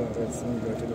Enfin, ouais, sinon il doit être